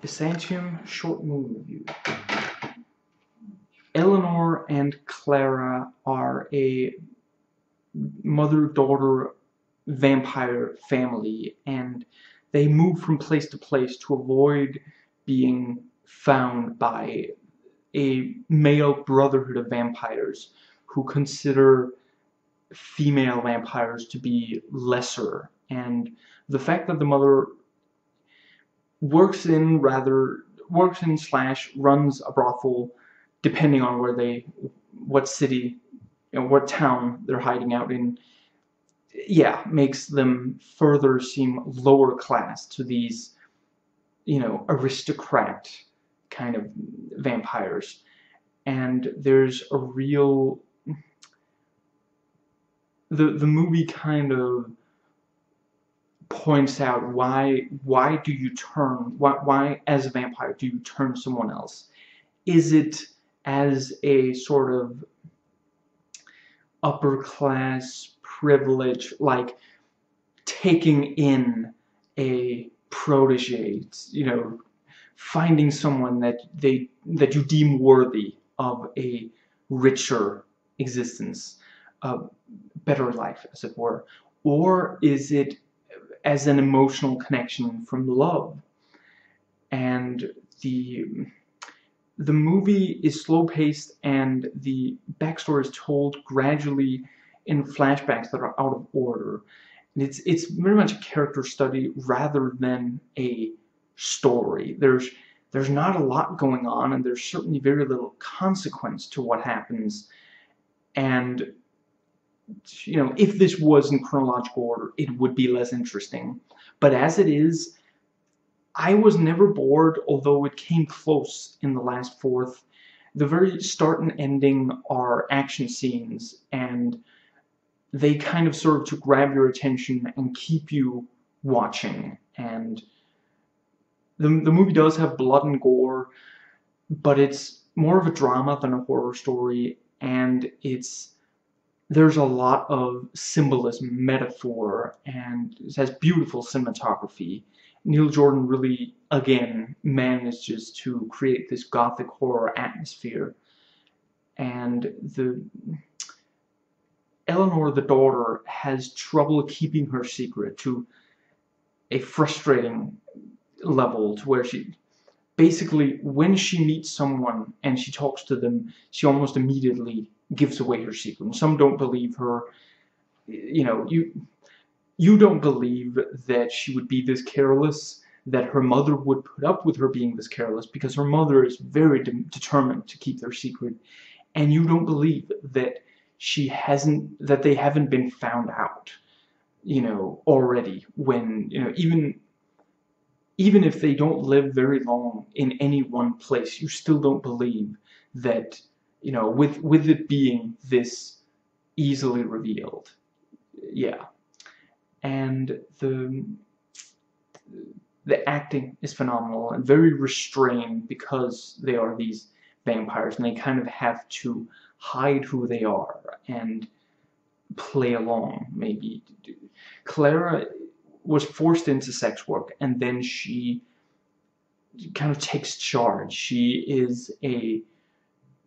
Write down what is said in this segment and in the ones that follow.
Byzantium short movie review. Eleanor and Clara are a mother-daughter vampire family and they move from place to place to avoid being found by a male brotherhood of vampires who consider female vampires to be lesser and the fact that the mother works in rather works in slash runs a brothel depending on where they what city and what town they're hiding out in. Yeah makes them further seem lower class to these you know aristocrat kind of vampires. And there's a real the the movie kind of points out why why do you turn why why as a vampire do you turn someone else? Is it as a sort of upper class privilege like taking in a protege you know finding someone that they that you deem worthy of a richer existence a better life as it were? Or is it as an emotional connection from love. And the the movie is slow paced and the backstory is told gradually in flashbacks that are out of order. And it's it's very much a character study rather than a story. There's there's not a lot going on and there's certainly very little consequence to what happens. And you know, if this was in chronological order, it would be less interesting. But as it is, I was never bored, although it came close in the last fourth. The very start and ending are action scenes, and they kind of serve to grab your attention and keep you watching. And the, the movie does have blood and gore, but it's more of a drama than a horror story, and it's there's a lot of symbolism, metaphor, and it has beautiful cinematography. Neil Jordan really, again, manages to create this gothic horror atmosphere. And the Eleanor, the daughter, has trouble keeping her secret to a frustrating level to where she basically when she meets someone and she talks to them she almost immediately gives away her secret. And some don't believe her. You know, you you don't believe that she would be this careless, that her mother would put up with her being this careless, because her mother is very de determined to keep their secret. And you don't believe that she hasn't, that they haven't been found out, you know, already, when, you know, even even if they don't live very long in any one place, you still don't believe that you know, with with it being this easily revealed. Yeah. And the the acting is phenomenal and very restrained because they are these vampires and they kind of have to hide who they are and play along maybe Clara was forced into sex work and then she kind of takes charge she is a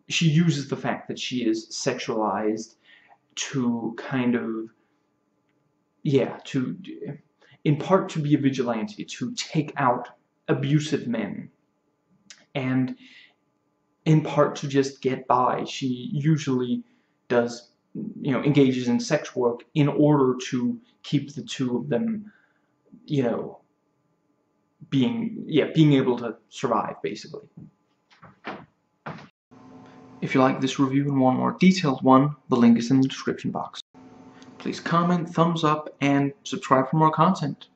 she uses the fact that she is sexualized to kind of yeah to in part to be a vigilante to take out abusive men. And in part to just get by she usually does you know engages in sex work in order to keep the two of them you know being yeah being able to survive basically if you like this review and want a more detailed one, the link is in the description box. Please comment, thumbs up, and subscribe for more content.